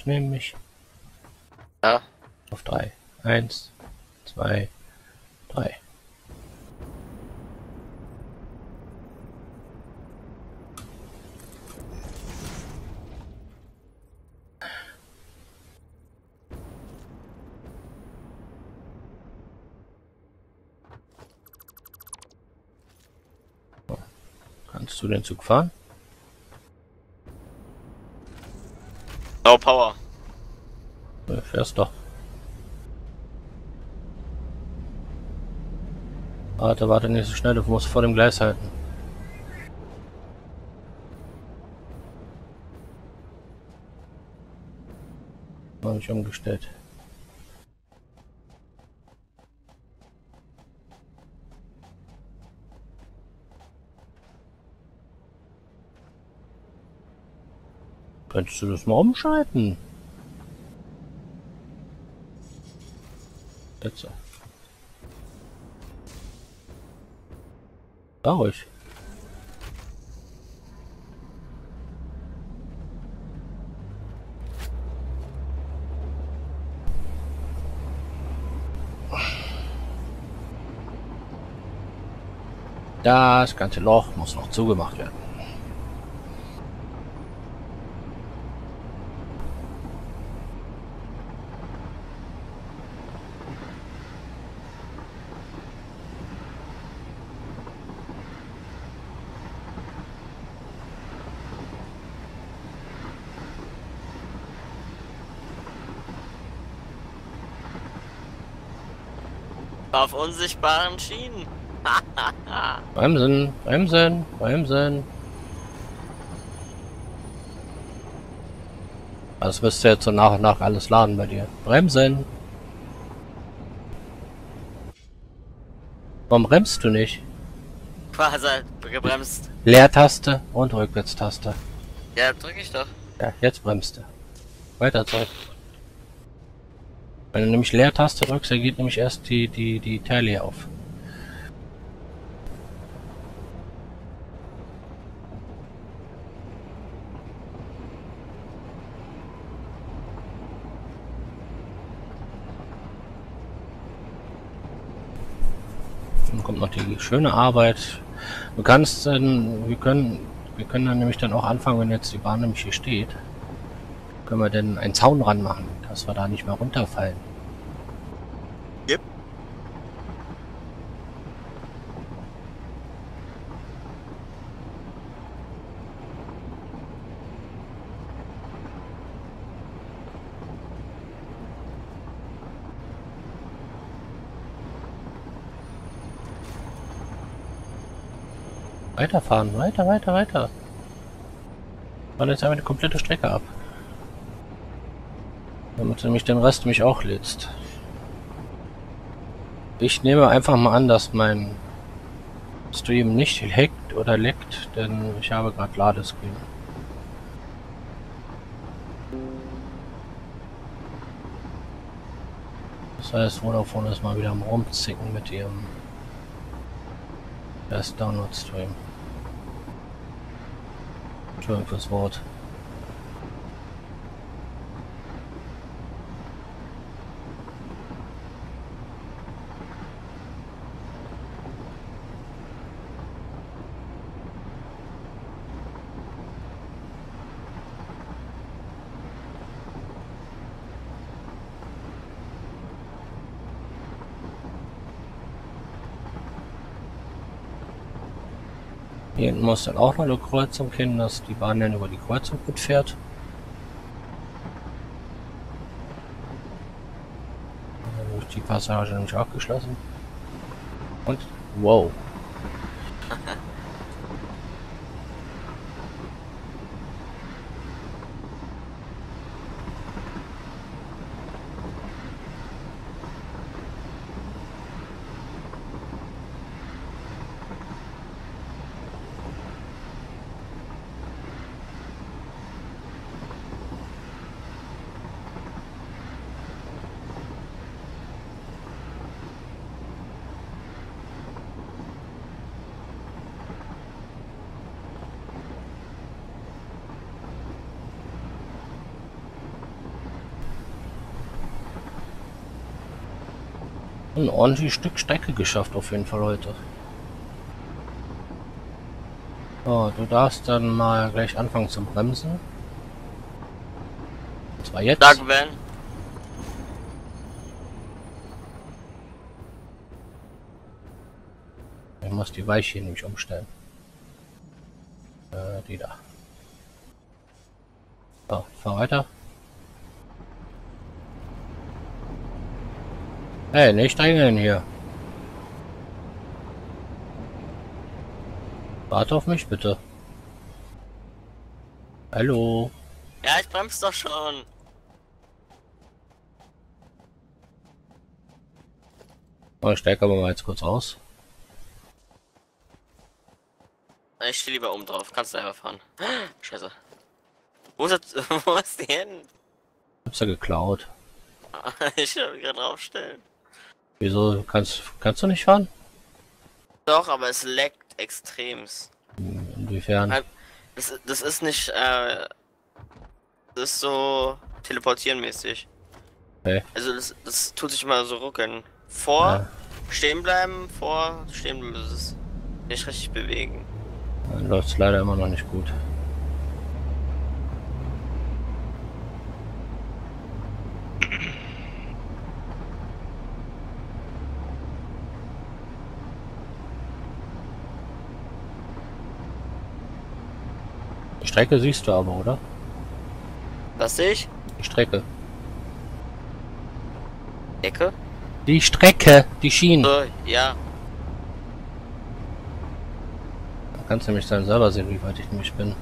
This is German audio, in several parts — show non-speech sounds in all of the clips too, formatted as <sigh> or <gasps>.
Ich nehme mich. Ja. Auf drei. Eins, zwei, drei. Kannst du den Zug fahren? No power. Du fährst doch. Warte, warte nicht so schnell, du musst vor dem Gleis halten. Habe ich umgestellt. Könntest du das mal umschalten? Jetzt. Da ruhig. Das ganze Loch muss noch zugemacht werden. Auf unsichtbaren Schienen. <laughs> Bremsen, bremsen, bremsen. Das müsste jetzt so nach und nach alles laden bei dir. Bremsen. Warum bremst du nicht? Quasi gebremst. Leertaste und Rückwärtstaste. Ja, drück ich doch. Ja, jetzt bremst du. Weiter zurück. Wenn du nämlich Leertaste drückst, dann geht nämlich erst die, die, die Tally auf. Dann kommt noch die schöne Arbeit. Du kannst dann, wir können, wir können dann nämlich dann auch anfangen, wenn jetzt die Bahn nämlich hier steht, können wir denn einen Zaun ranmachen, dass wir da nicht mehr runterfallen. Yep. Weiterfahren, weiter, weiter, weiter. Fahren jetzt einfach die komplette Strecke ab. Damit du nämlich den Rest mich auch lädst. Ich nehme einfach mal an, dass mein Stream nicht hackt oder leckt, denn ich habe gerade Ladescreen. Das heißt, Vodafone ist mal wieder am Rumzicken mit ihrem Best Download Stream. Entschuldigung fürs Wort. Hinten muss dann auch noch eine Kreuzung hin, dass die Bahn dann über die Kreuzung mitfährt. Dann ist die Passage nämlich abgeschlossen. Und wow. Ein ordentliches Stück Strecke geschafft auf jeden Fall heute. So, du darfst dann mal gleich anfangen zu bremsen. Und zwar jetzt. Danke, Ben. Ich muss die Weiche hier nämlich umstellen. Äh, die da. So, fahr weiter. Hey, nicht drängeln hier. Warte auf mich bitte. Hallo. Ja, ich bremse doch schon. Oh, ich steige aber mal jetzt kurz aus. Ich stehe lieber oben drauf. Kannst du einfach fahren. <gasps> Scheiße. Wo ist, das, <laughs> wo ist die hin? Hab's ja geklaut. <laughs> Ich will gerade draufstellen. Wieso kannst kannst du nicht fahren? Doch, aber es leckt extremst. Inwiefern? Das, das ist nicht, äh, das ist so teleportieren mäßig. Okay. Also das, das tut sich mal so ruckeln. Vor, Ja. stehen bleiben, vor, stehen bleiben, das ist nicht richtig bewegen. Dann läuft's leider immer noch nicht gut. Die Strecke siehst du aber, oder? Was sehe ich? Die Strecke. Ecke? Die Strecke, die Schienen. So, ja. Da kannst du nämlich dann selber sehen, wie weit ich nämlich bin.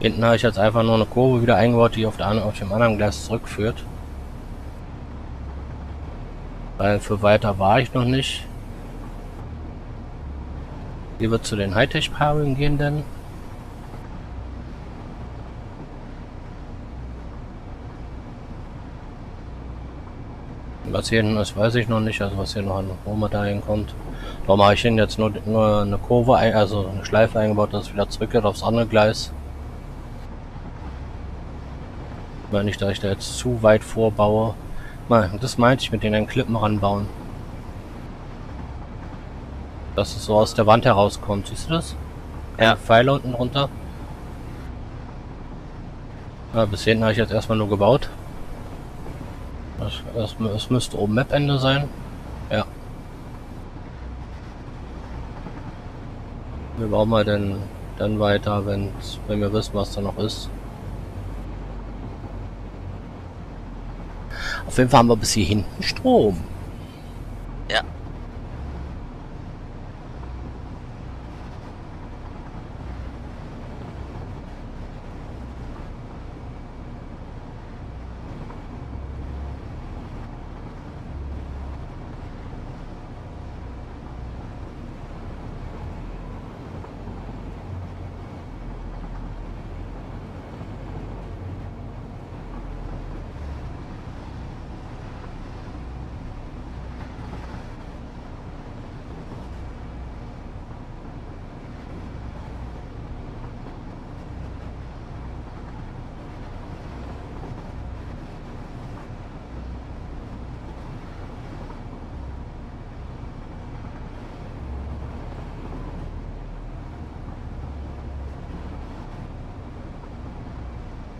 Hinten habe ich jetzt einfach nur eine Kurve wieder eingebaut, die auf, der, auf dem anderen Gleis zurückführt. Weil für weiter war ich noch nicht. Wird zu den Hightech-Paarungen gehen denn. Was hier hinten ist, weiß ich noch nicht, also was hier noch an Rohmaterialien kommt. Darum habe ich hin jetzt nur, nur eine Kurve, ein, also eine Schleife eingebaut, dass es wieder zurückgeht aufs andere Gleis. Weil nicht, dass ich da jetzt zu weit vorbaue. Mal, das meinte ich mit den Klippen ranbauen. Dass es so aus der Wand herauskommt, siehst du das? Ja. Pfeile unten drunter. Ja, bis hinten habe ich jetzt erstmal nur gebaut. Das, das, das müsste oben Map-Ende sein. Ja. Wir bauen mal dann, dann weiter, wenn's, wenn wir wissen, was da noch ist. Auf jeden Fall haben wir bis hier hinten Strom.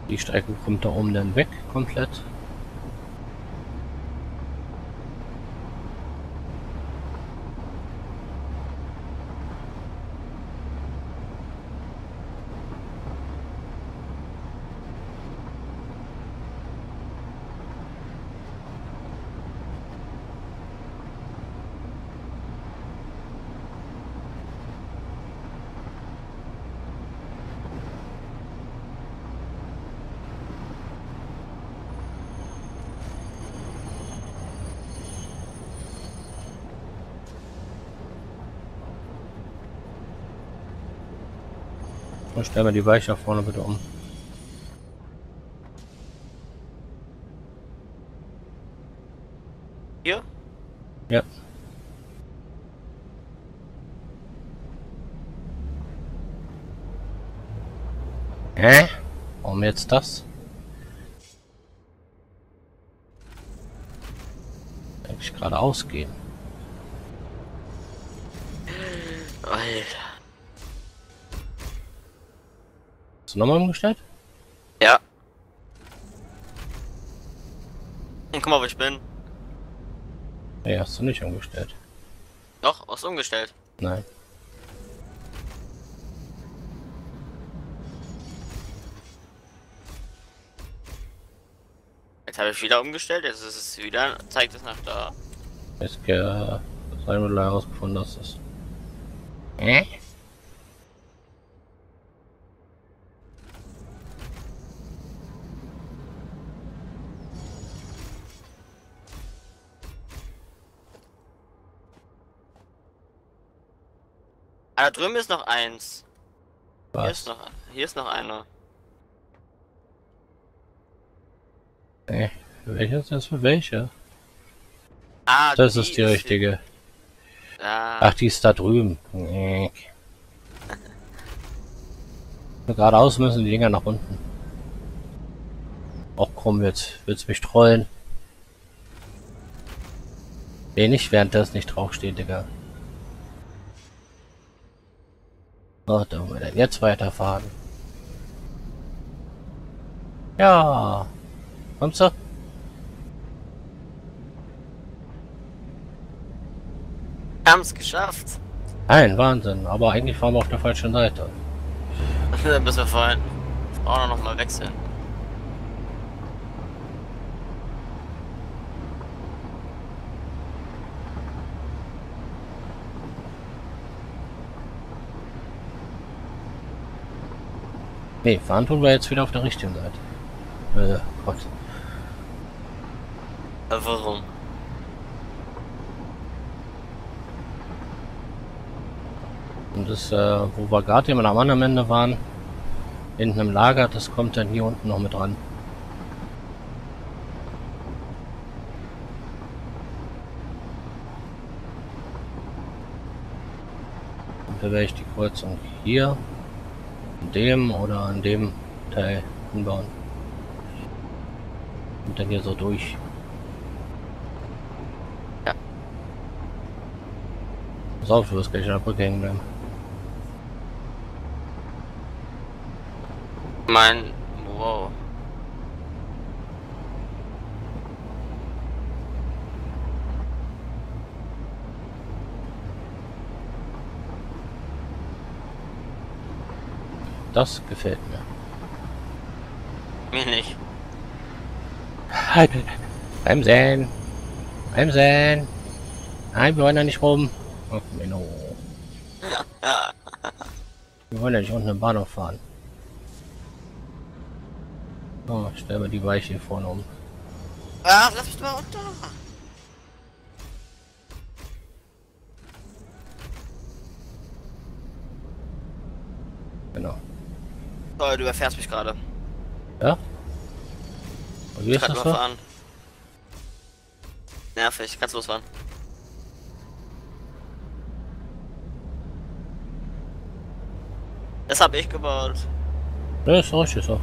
Die Strecke kommt da oben dann weg, komplett. Und stellen wir die Weiche vorne bitte um. Hier? Ja. Hä? Warum jetzt das? eigentlich geradeaus gehen. Alter. Du nochmal umgestellt? Ja. Und guck mal, wo ich bin. Nee, hast du nicht umgestellt. Doch, was umgestellt. Nein. Jetzt habe ich wieder umgestellt, jetzt ist es wieder, zeigt es nach da. Ist ge sein Modell herausgefunden, dass das. Äh? Da drüben ist noch eins. Hier Was? ist noch, hier ist noch einer. Äh, welches ist das für welche? Ah, Das ist die richtige. Ah, Ach, die ist da drüben. Äh. Geradeaus müssen die Dinger nach unten. Auch komm, jetzt willst mich trollen. Nee, nicht während das nicht draufsteht, Digga. Da wollen wir denn jetzt weiterfahren. Ja. Kommst du? haben es geschafft. Nein, Wahnsinn. Aber eigentlich fahren wir auf der falschen Seite. <laughs> Dann müssen wir vorhin auch noch mal wechseln. Nee, fahren tun wir jetzt wieder auf der richtigen Seite. Äh, Gott. Äh, Warum? Und das, äh, wo wir gerade eben am anderen Ende waren, hinten im Lager, das kommt dann hier unten noch mit dran. Und da werde ich die Kreuzung hier, in dem oder an dem Teil hinbauen. Und dann hier so durch. Ja. Pass auf, du wirst gleich an der Brücke hängen bleiben. Mein. Wow. Das gefällt mir. Mir nicht. Halt. Bremsen. Bremsen. Nein, wir wollen da nicht rum. Ach, Menno. <laughs> Wir wollen ja nicht unten im Bahnhof fahren. Oh, stell mal die Weiche hier vorne um. Ah, lass mich mal unter. Oh, du überfährst mich gerade. Ja? Und wie Ich kann fahren. Nervig, kannst losfahren. Das habe ich gebaut. Ja, ist richtig so.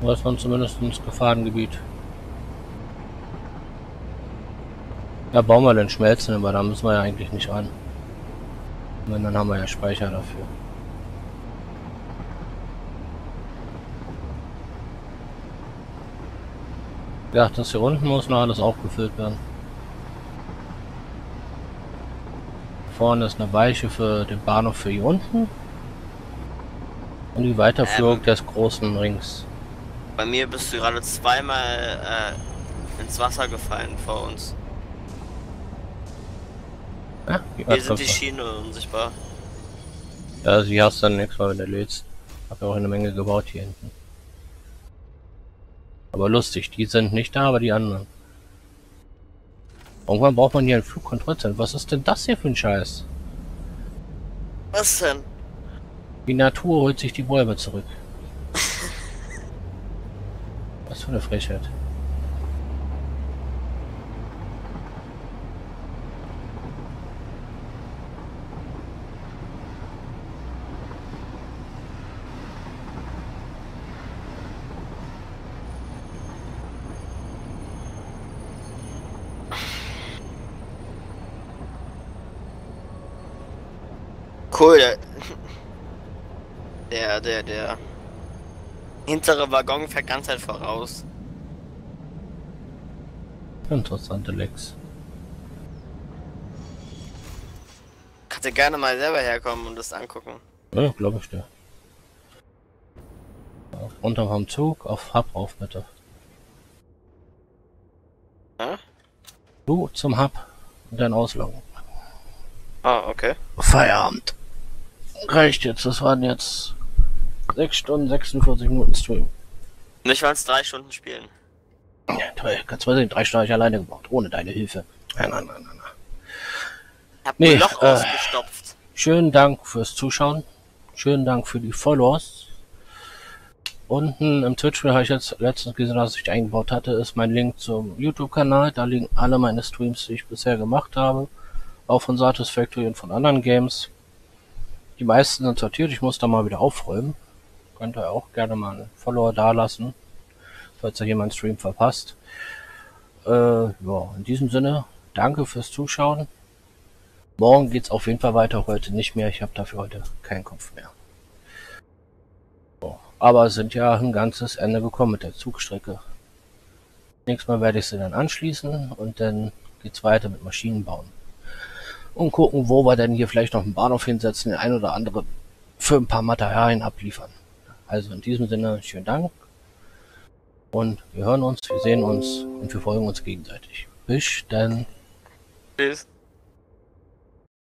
Du hast dann zumindest ins Gefahrengebiet. Ja, bauen wir den Schmelzen, aber da müssen wir ja eigentlich nicht ran. Und dann haben wir ja Speicher dafür. Ja, das hier unten muss noch alles aufgefüllt werden. Vorne ist eine Weiche für den Bahnhof für hier unten. Und die Weiterführung Ähm. des großen Rings. Bei mir bist du gerade zweimal äh, ins Wasser gefallen vor uns. Ja, Hier sind die Schienen unsichtbar. Ja, sie hast dann nichts mal, wenn du lädst. Hab ja auch eine Menge gebaut hier hinten. Aber lustig, die sind nicht da, aber die anderen. Irgendwann braucht man hier ein Flugkontrollzentrum. Was ist denn das hier für ein Scheiß? Was denn? Die Natur holt sich die Bäume zurück. <laughs> Was für eine Frechheit. Cool, der, der, der, der hintere Waggon fährt ganz halt voraus. Interessante Lex. Kannst du gerne mal selber herkommen und das angucken. Ja, glaube ich dir. Runter vom Zug, auf Hub rauf bitte. Hä? Du zum Hub und dann ausloggen. Ah, okay. Feierabend. Reicht jetzt, das waren jetzt 6 Stunden 46 Minuten Stream. Nicht mal drei Stunden spielen. Ja, toll, kannst du mal sehen, drei Stunden hab ich alleine gebraucht, ohne deine Hilfe. Nein, nein, nein, nein. nein. Hab Nee, ein Loch äh, ausgestopft. Schönen Dank fürs Zuschauen. Schönen Dank für die Follows. Unten im Twitch-Spiel habe ich jetzt letztens gesehen, dass ich eingebaut hatte, ist mein Link zum YouTube-Kanal. Da liegen alle meine Streams, die ich bisher gemacht habe. Auch von Satis Factory und von anderen Games. Die meisten sind sortiert, ich muss da mal wieder aufräumen. Könnt ihr auch gerne mal einen Follower dalassen, falls hier meinen Stream verpasst. Äh, ja, in diesem Sinne, danke fürs Zuschauen. Morgen geht's auf jeden Fall weiter, heute nicht mehr. Ich habe dafür heute keinen Kopf mehr. So, aber sind ja ein ganzes Ende gekommen mit der Zugstrecke. Nächstes Mal werde ich sie dann anschließen und dann geht's weiter mit Maschinenbauen. Und gucken, wo wir denn hier vielleicht noch einen Bahnhof hinsetzen, den ein oder andere für ein paar Materialien abliefern. Also in diesem Sinne, schönen Dank. Und wir hören uns, wir sehen uns und wir folgen uns gegenseitig. Bis dann. Tschüss.